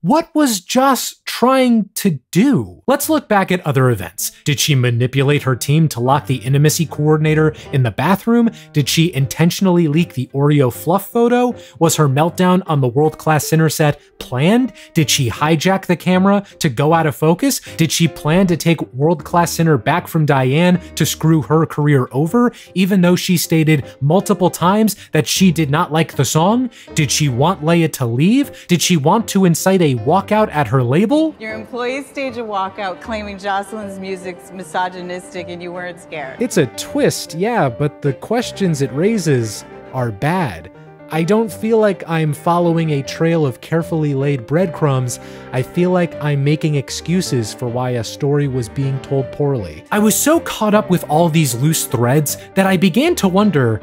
what was Joss trying to do? Let's look back at other events. Did she manipulate her team to lock the intimacy coordinator in the bathroom? Did she intentionally leak the Oreo fluff photo? Was her meltdown on the World Class Sinner set planned? Did she hijack the camera to go out of focus? Did she plan to take World Class Sinner back from Diane to screw her career over, even though she stated multiple times that she did not like the song? Did she want Leia to leave? Did she want to incite a walkout at her label? Your employees stage a walkout claiming Jocelyn's music's misogynistic and you weren't scared. It's a twist, yeah, but the questions it raises are bad. I don't feel like I'm following a trail of carefully laid breadcrumbs. I feel like I'm making excuses for why a story was being told poorly. I was so caught up with all these loose threads that I began to wonder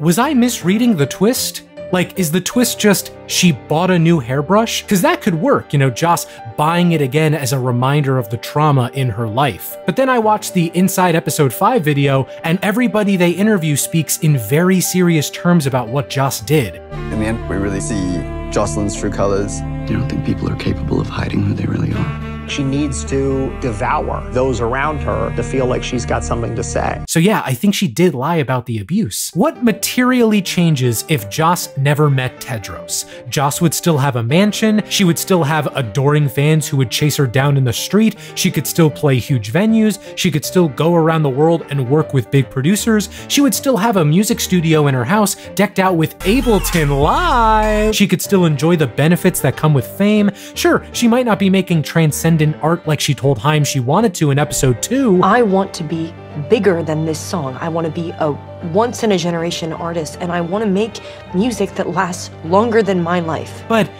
was I misreading the twist? Like, is the twist just she bought a new hairbrush? Because that could work, you know, Joss buying it again as a reminder of the trauma in her life. But then I watched the Inside Episode 5 video, and everybody they interview speaks in very serious terms about what Joss did. In the end, we really see Jocelyn's true colors. You don't think people are capable of hiding who they really are? She needs to devour those around her to feel like she's got something to say. So, yeah, I think she did lie about the abuse. What materially changes if Joss never met Tedros? Joss would still have a mansion, she would still have adoring fans who would chase her down in the street, she could still play huge venues, she could still go around the world and work with big producers, she would still have a music studio in her house decked out with Ableton Live, she could still enjoy the benefits that come with fame. Sure, she might not be making transcendent art like she told Chaim she wanted to in episode 2. I want to be bigger than this song. I want to be a once in a generation artist and I want to make music that lasts longer than my life. But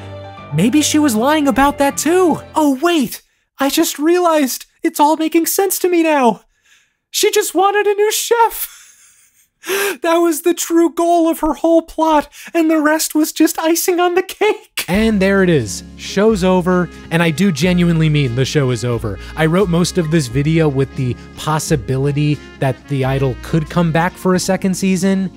maybe she was lying about that too. Oh, wait, I just realized it's all making sense to me now. She just wanted a new chef. That was the true goal of her whole plot, and the rest was just icing on the cake. And there it is. Show's over, and I do genuinely mean the show is over. I wrote most of this video with the possibility that The Idol could come back for a second season.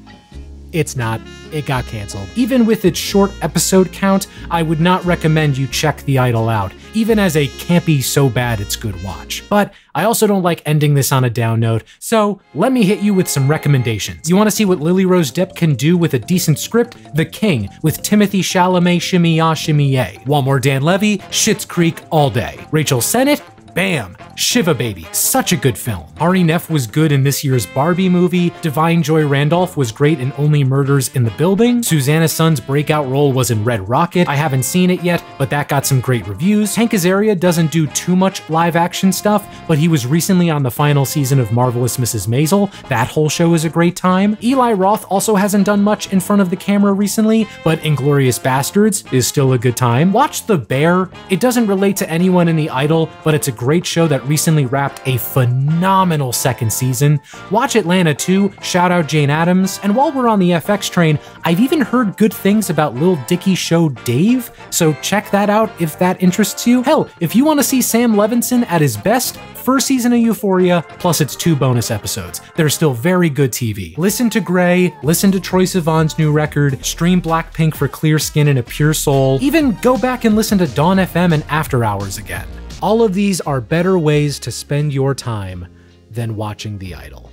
It's not. It got canceled. Even with its short episode count, I would not recommend you check The Idol out, even as a campy so bad it's good watch. But I also don't like ending this on a down note, so let me hit you with some recommendations. You want to see what Lily Rose Depp can do with a decent script? The King with Timothée Chalamet, Shimmy Ya, Shimmy Yay. One more Dan Levy, Schitt's Creek all day. Rachel Sennott, Bam! Shiva Baby, such a good film. Hari Nef was good in this year's Barbie movie. Da'Vine Joy Randolph was great in Only Murders in the Building. Suzanna Son's breakout role was in Red Rocket. I haven't seen it yet, but that got some great reviews. Hank Azaria doesn't do too much live action stuff, but he was recently on the final season of Marvelous Mrs. Maisel. That whole show is a great time. Eli Roth also hasn't done much in front of the camera recently, but Inglourious Basterds is still a good time. Watch The Bear. It doesn't relate to anyone in The Idol, but it's a great show that recently wrapped a phenomenal second season. Watch Atlanta 2, shout out Jane Adams, and while we're on the FX train, I've even heard good things about Lil Dicky show Dave, so check that out if that interests you. Hell, if you want to see Sam Levinson at his best, first season of Euphoria, plus its two bonus episodes. They're still very good TV. Listen to Grey, listen to Troye Sivan's new record, stream Blackpink for Clear Skin and a Pure Soul, even go back and listen to Dawn FM and After Hours again. All of these are better ways to spend your time than watching The Idol.